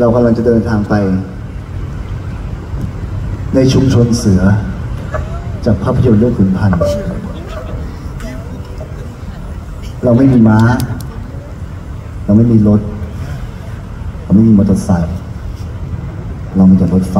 เรากำลังจะเดินทางไป ในชุมชนเสือ จากภาพยนตร์เรื่องขุนพันธ์เราไม่มีม้า เราไม่มีรถ เราไม่มีมอเตอร์ไซค์เรามีแต่รถไฟ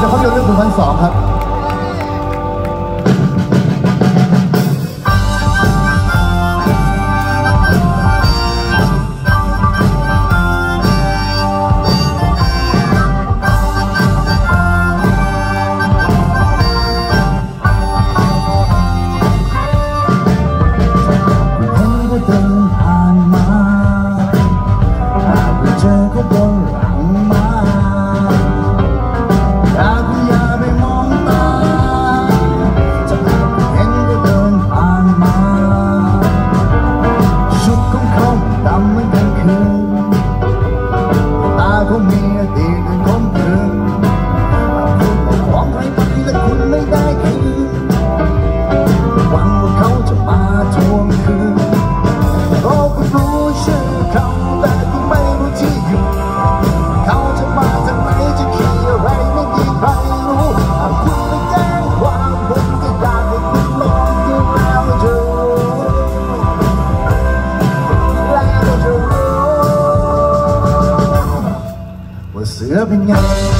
เขา有人鼓ยกเ comigo. loving you.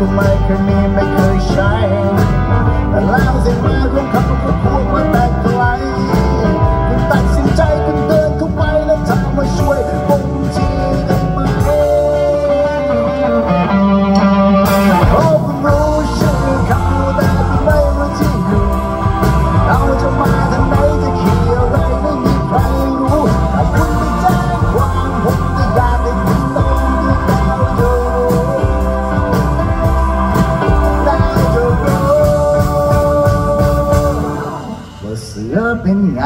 make her shine. Allows it ธอเป็นไง